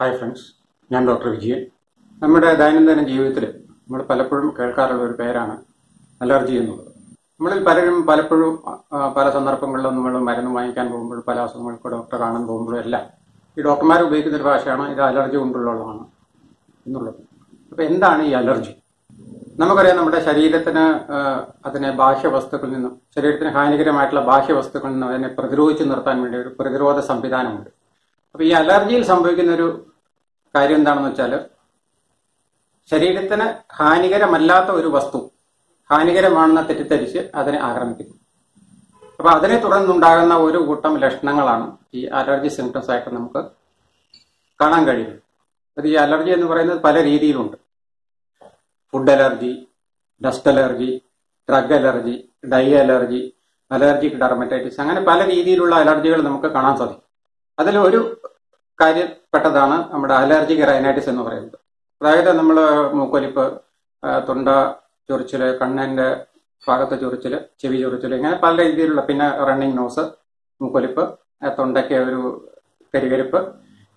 Hi friends ഞാൻ doctor Vijayan. നമ്മുടെ ദൈനംദിന ജീവിതത്തിൽ നമ്മൾ പലപ്പോഴും കേൾക്കാറുള്ള ഒരു പേരാണ് അലർജി എന്നുള്ളത്. നമ്മളിൽ പലരും പലപ്പോഴും പല സന്ദർഭങ്ങളിലും നമ്മൾ മരുന്ന് വാങ്ങിക്കാൻ പോകുമ്പോൾ പല അസുഖങ്ങൾക്ക് ഡോക്ടർ കാണാൻ പോകുമ്പോഴും എല്ലാം ഈ ഡോക്ടർമാർ ഉപയോഗിക്കുന്ന ഒരു ഭാഷയാണ് ഇത് അലർജി കൊണ്ടുള്ളതാണ് എന്നുള്ളത്. അപ്പോൾ എന്താണ് ഈ അലർജി? നമുക്കറിയാം നമ്മുടെ ശരീരത്തിന് അതിനെ അതിനെ ബാഹ്യവസ്തുക്കളിൽ നിന്നും ശരീരത്തിന് ഹാനികരമായിട്ടുള്ള ബാഹ്യവസ്തുക്കളിൽ നിന്നും അതിനെ പ്രതിരോധിച്ചു നിർത്താൻ വേണ്ടി ഒരു പ്രതിരോധ സംവിധാനമുണ്ട്. അപ്പൊ ഈ അലർജിയിൽ സംഭവിക്കുന്ന ഒരു കാര്യം എന്താണെന്ന് വെച്ചാൽ ശരീരത്തിന് ഹാനികരമല്ലാത്ത ഒരു വസ്തു ഹാനികരമാണെന്ന് തെറ്റിദ്ധരിച്ച് അതിനെ ആക്രമിക്കുന്നു. അപ്പൊ അതിനെ തുടർന്നുണ്ടാകുന്ന ഒരു കൂട്ടം ലക്ഷണങ്ങളാണ് ഈ അലർജി സിംറ്റംസ് ആയിട്ട് നമുക്ക് കാണാൻ കഴിയുന്നത്. അത് ഈ അലർജി എന്ന് പറയുന്നത് പല രീതിയിലുണ്ട്. Food allergy dust allergy drug allergy dye allergy allergic dermatitis അങ്ങനെ പല രീതിയിലുള്ള അലർജികൾ നമുക്ക് കാണാൻ സാധിക്കും. അതിൽ ഒരു കാര്യപ്പെട്ടതാണ് നമ്മുടെ അലർജിക് റൈനൈറ്റിസ് എന്ന് പറയുന്നത്. അതായത് നമ്മൾ മൂക്കൊലിപ്പ് തൊണ്ട ചൊറിച്ചിൽ കണ്ണിന്റെ ഭാഗത്ത് ചൊറിച്ചിൽ ചെവി ചൊറിച്ചിൽ ഇങ്ങനെ പല രീതിയിലുള്ള പിന്നെ റണ്ണിങ് നോസ് മൂക്കൊലിപ്പ് തൊണ്ടയ്ക്ക് ഒരു കരികരിപ്പ്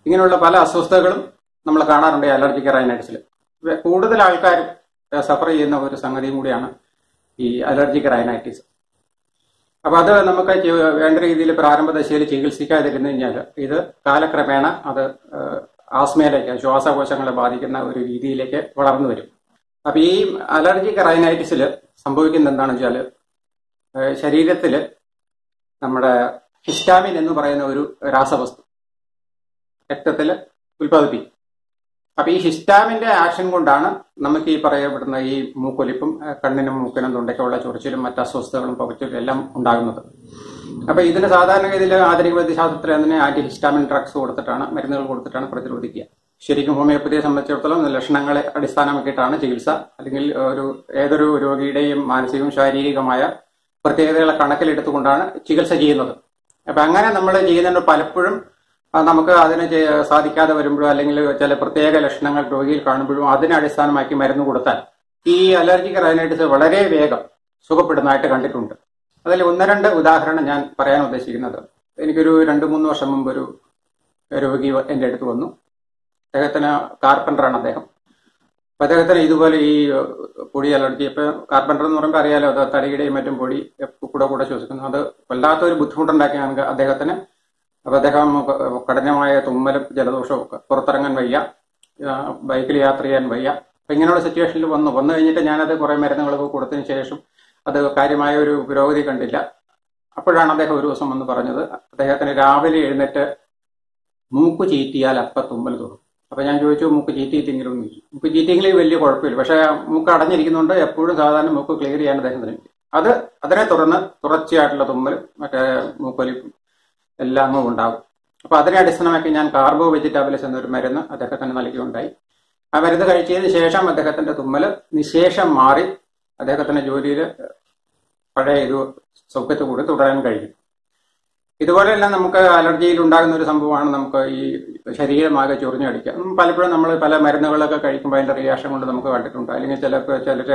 ഇങ്ങനെയുള്ള പല അസ്വസ്ഥതകളും നമ്മൾ കാണാറുണ്ട് അലർജിക് റൈനൈറ്റിസിൽ. കൂടുതൽ ആൾക്കാർ സഫർ ചെയ്യുന്ന ഒരു സംഗതിയും കൂടിയാണ് ഈ അലർജിക് റൈനൈറ്റിസ്. അപ്പൊ അത് നമുക്ക് വേണ്ട രീതിയിൽ പ്രാരംഭ ദശയിൽ ചികിത്സിക്കാതിരുന്നു കഴിഞ്ഞാൽ ഇത് കാലക്രമേണ അത് ആസ്മയിലേക്ക് ശ്വാസകോശങ്ങളെ ബാധിക്കുന്ന ഒരു രീതിയിലേക്ക് വളർന്നു വരും. അപ്പൊ ഈ അലർജിക് റൈനൈറ്റിസിൽ സംഭവിക്കുന്നത് എന്താണെന്ന് വെച്ചാൽ ശരീരത്തിൽ നമ്മുടെ ഹിസ്റ്റാമിൻ എന്ന് പറയുന്ന ഒരു രാസവസ്തു രക്തത്തിൽ ഉൽപ്പാദിപ്പിക്കും. അപ്പൊ ഈ ഹിസ്റ്റാമിന്റെ ആക്ഷൻ കൊണ്ടാണ് നമുക്ക് ഈ പറയപ്പെടുന്ന ഈ മൂക്കൊലിപ്പും കണ്ണിനും മൂക്കിനും തൊണ്ടയ്ക്കുള്ള ചൊറിച്ചിലും മറ്റ് അസ്വസ്ഥതകളും പകച്ചിലും എല്ലാം ഉണ്ടാകുന്നത്. അപ്പൊ ഇതിന് സാധാരണഗതിയിൽ ആധുനിക വൈദ്യശാസ്ത്രത്തിൽ അതിനെ ആന്റി ഹിസ്റ്റാമിൻ ഡ്രഗ്സ് കൊടുത്തിട്ടാണ് മരുന്നുകൾ കൊടുത്തിട്ടാണ് പ്രതിരോധിക്കുക. ശരിക്കും ഹോമിയോപ്പതിയെ സംബന്ധിച്ചിടത്തോളം ലക്ഷണങ്ങളെ അടിസ്ഥാനമാക്കിയിട്ടാണ് ചികിത്സ. അല്ലെങ്കിൽ ഒരു ഏതൊരു രോഗിയുടെയും മാനസികവും ശാരീരികമായ പ്രത്യേകതകളെ കണക്കിലെടുത്തുകൊണ്ടാണ് ചികിത്സ ചെയ്യുന്നത്. അപ്പൊ അങ്ങനെ നമ്മൾ ചെയ്യുന്നതിന് പലപ്പോഴും നമുക്ക് അതിന് സാധിക്കാതെ വരുമ്പോഴോ അല്ലെങ്കിൽ ചില പ്രത്യേക ലക്ഷണങ്ങൾ രോഗിയിൽ കാണുമ്പോഴും അതിനെ അടിസ്ഥാനമാക്കി മരുന്ന് കൊടുത്താൽ ഈ അലർജിക് റൈനൈറ്റിസ് വളരെ വേഗം സുഖപ്പെടുന്നതായിട്ട് കണ്ടിട്ടുണ്ട്. അതിൽ ഒന്ന് രണ്ട് ഉദാഹരണം ഞാൻ പറയാൻ ഉദ്ദേശിക്കുന്നത്. എനിക്കൊരു രണ്ട് മൂന്ന് വർഷം മുമ്പ് ഒരു രോഗി എന്റെ അടുത്ത് വന്നു. അദ്ദേഹത്തിന് കാർപ്പന്ററാണ് അദ്ദേഹം. അപ്പൊ അദ്ദേഹത്തിന് ഇതുപോലെ ഈ പൊടി അലർജി ഇപ്പൊ കാർപ്പന്റർ എന്ന് പറയുമ്പോൾ അറിയാലോ അത് തടിയുടെയും മറ്റും പൊടി കൂടെ കൂടെ ശ്വസിക്കുന്നു. അത് വല്ലാത്തൊരു ബുദ്ധിമുട്ടുണ്ടാക്കിയാണ് അദ്ദേഹത്തിന്. അപ്പൊ അദ്ദേഹം കഠിനമായ തുമ്മലും ജലദോഷവും ഒക്കെ പുറത്തിറങ്ങാൻ വയ്യ. ബൈക്കിൽ യാത്ര ചെയ്യാൻ വയ്യ. അപ്പൊ ഇങ്ങനെയുള്ള സിറ്റുവേഷനിൽ വന്നു. വന്നു കഴിഞ്ഞിട്ട് ഞാനത് കുറെ മരുന്നുകളൊക്കെ കൊടുത്തതിന് ശേഷം അത് കാര്യമായ ഒരു പുരോഗതി കണ്ടില്ല. അപ്പോഴാണ് അദ്ദേഹം ഒരു ദിവസം വന്ന് പറഞ്ഞത് അദ്ദേഹത്തിന് രാവിലെ എഴുന്നേറ്റ് മൂക്ക് ചീറ്റിയാൽ അപ്പ തുമ്മൽ തുടങ്ങും. അപ്പൊ ഞാൻ ചോദിച്ചു മൂക്ക് ചീറ്റിയിട്ടെങ്കിലും മൂക്ക് ചീറ്റിയെങ്കിലും വലിയ കുഴപ്പമില്ല. പക്ഷെ മൂക്ക് അടഞ്ഞിരിക്കുന്നുണ്ട് എപ്പോഴും സാധാരണ മൂക്ക് ക്ലിയർ ചെയ്യാൻ അദ്ദേഹത്തിന് അത് അതിനെ തുടർന്ന് തുടർച്ചയായിട്ടുള്ള തുമ്മൽ മറ്റേ മൂക്കൊലിപ്പും എല്ലാം ഉണ്ടാവും. ഉണ്ടാകും അപ്പൊ അതിനെ അടിസ്ഥാനമാക്കി ഞാൻ കാർബോ വെജിറ്റബിൾസ് എന്നൊരു മരുന്ന് അദ്ദേഹത്തിന് നൽകിയുണ്ടായി. ആ മരുന്ന് കഴിച്ചതിന് ശേഷം അദ്ദേഹത്തിന്റെ തുമ്മൽ നിശേഷം മാറി അദ്ദേഹത്തിന്റെ ജോലിയിൽ പഴയ ഒരു സൗഖ്യത്തിൽ കൂടി തുടരാൻ കഴിയും ഇതുപോലെയെല്ലാം നമുക്ക് അലർജിയിൽ ഉണ്ടാകുന്ന ഒരു സംഭവമാണ് നമുക്ക് ഈ ശരീരമാകെ ചൊറിഞ്ഞടിക്കുക പലപ്പോഴും നമ്മൾ പല മരുന്നുകളൊക്കെ കഴിക്കുമ്പോൾ അതിന്റെ റിയാക്ഷൻ കൊണ്ട് നമുക്ക് കണ്ടിട്ടുണ്ട്. അല്ലെങ്കിൽ ചില ചിലർ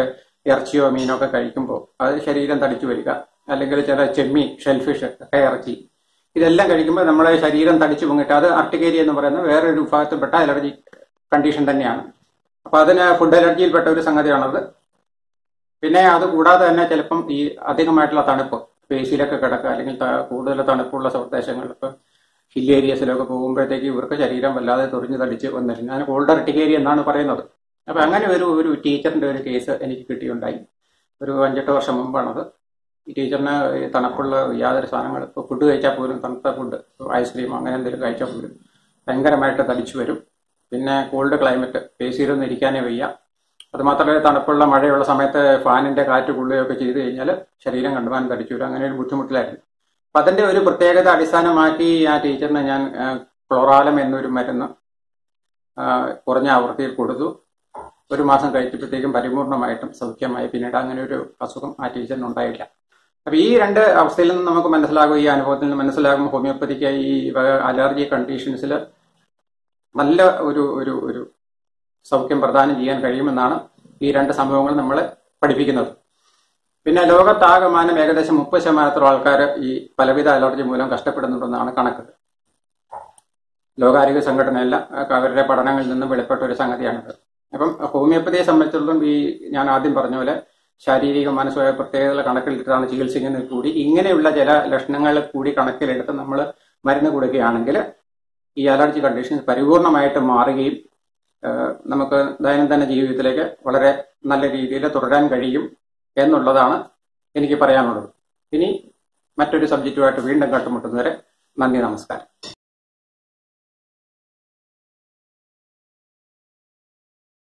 ഇറച്ചിയോ മീനോ ഒക്കെ കഴിക്കുമ്പോൾ അത് ശരീരം തടിച്ചു വരിക. അല്ലെങ്കിൽ ചില ചെമ്മീൻ ഷെൽഫിഷ് ഒക്കെ ഇറച്ചി ഇതെല്ലാം കഴിക്കുമ്പോൾ നമ്മുടെ ശരീരം തടിച്ചു പൊങ്ങിട്ട് അത് അർട്ടിക്കേരി എന്ന് പറയുന്ന വേറൊരു വിഭാഗത്തിൽപ്പെട്ട അലർജി കണ്ടീഷൻ തന്നെയാണ്. അപ്പൊ അതിന് ഫുഡ് അലർജിയിൽപ്പെട്ട ഒരു സംഗതിയാണത്. പിന്നെ അത് കൂടാതെ തന്നെ ചിലപ്പം ഈ അധികമായിട്ടുള്ള തണുപ്പ് പേശിയിലൊക്കെ കിടക്കുക അല്ലെങ്കിൽ കൂടുതൽ തണുപ്പുള്ള പ്രദേശങ്ങളിൽ ഇപ്പൊ ഹിൽ ഏരിയസിലൊക്കെ പോകുമ്പോഴത്തേക്ക് ഇവർക്ക് ശരീരം വല്ലാതെ തുറിഞ്ഞു തടിച്ച് വന്നിരുന്നു. ഞാൻ കോൾഡ് അർട്ടിക്കേരി എന്നാണ് പറയുന്നത്. അപ്പൊ അങ്ങനെ ഒരു ഒരു ടീച്ചറിന്റെ ഒരു കേസ് എനിക്ക് കിട്ടിയുണ്ടായി. ഒരു അഞ്ചെട്ട് വർഷം മുമ്പാണത്. ഈ ടീച്ചറിന് ഈ തണുപ്പുള്ള യാതൊരു സാധനങ്ങൾ ഇപ്പോൾ ഫുഡ് കഴിച്ചാൽ പോലും തണുത്ത ഫുഡ് ഐസ്ക്രീം അങ്ങനെ എന്തെങ്കിലും കഴിച്ചാൽ പോലും ഭയങ്കരമായിട്ട് തടിച്ചു വരും. പിന്നെ കോൾഡ് ക്ലൈമറ്റ് എ സിയിലൊന്നും ഇരിക്കാനേ വയ്യ. അതുമാത്രമല്ല തണുപ്പുള്ള മഴയുള്ള സമയത്ത് ഫാനിന്റെ കാറ്റ് കൊള്ളുകയൊക്കെ ചെയ്തു കഴിഞ്ഞാൽ ശരീരം കണ്ടുവാൻ തടിച്ചു വരും. അങ്ങനെ ഒരു ബുദ്ധിമുട്ടിലായിരുന്നു. അപ്പം അതിന്റെ ഒരു പ്രത്യേകത അടിസ്ഥാനമാക്കി ആ ടീച്ചറിന് ഞാൻ ക്ലോറാലം എന്നൊരു മരുന്ന് കുറഞ്ഞ ആവൃത്തിയിൽ കൊടുത്തു. ഒരു മാസം കഴിച്ചപ്പോഴത്തേക്കും പരിപൂർണമായിട്ടും സൗഖ്യമായി. പിന്നീട് അങ്ങനെ ഒരു അസുഖം ആ ടീച്ചറിന് ഉണ്ടായില്ല. അപ്പൊ ഈ രണ്ട് അവസ്ഥയിൽ നിന്ന് നമുക്ക് മനസ്സിലാകും ഈ അനുഭവത്തിൽ നിന്ന് മനസ്സിലാകും ഹോമിയോപ്പതിക്ക് ഈ അലർജി കണ്ടീഷൻസിൽ നല്ല ഒരു ഒരു ഒരു സൗഖ്യം പ്രദാനം ചെയ്യാൻ കഴിയുമെന്നാണ് ഈ രണ്ട് സംഭവങ്ങൾ നമ്മൾ പഠിപ്പിക്കുന്നത്. പിന്നെ ലോകത്താകമാനം ഏകദേശം മുപ്പത് ശതമാനത്തോളം ആൾക്കാർ ഈ പലവിധ അലർജി മൂലം കഷ്ടപ്പെടുന്നുണ്ടെന്നാണ് കണക്ക്. ലോകാരോഗ്യ സംഘടനയെല്ലാം അവരുടെ പഠനങ്ങളിൽ നിന്നും വെളിപ്പെട്ട ഒരു സംഗതിയാണിത്. അപ്പം ഹോമിയോപ്പതിയെ സംബന്ധിച്ചിടത്തോളം ഈ ഞാൻ ആദ്യം പറഞ്ഞ പോലെ ശാരീരിക മാനസികമായ പ്രത്യേകതകൾ കണക്കിലെടുത്താണ് ചികിത്സിക്കുന്നത് കൂടി. ഇങ്ങനെയുള്ള ചില ലക്ഷണങ്ങൾ കൂടി കണക്കിലെടുത്ത് നമ്മൾ മരുന്ന് കൊടുക്കുകയാണെങ്കിൽ ഈ അലർജി കണ്ടീഷൻ പരിപൂർണമായിട്ട് മാറുകയും നമുക്ക് ദൈനംദിന ജീവിതത്തിലേക്ക് വളരെ നല്ല രീതിയിൽ തുടരാൻ കഴിയും എന്നുള്ളതാണ് എനിക്ക് പറയാനുള്ളത്. ഇനി മറ്റൊരു സബ്ജക്റ്റുമായിട്ട് വീണ്ടും കണ്ടുമുട്ടുന്നവരെ നന്ദി നമസ്കാരം.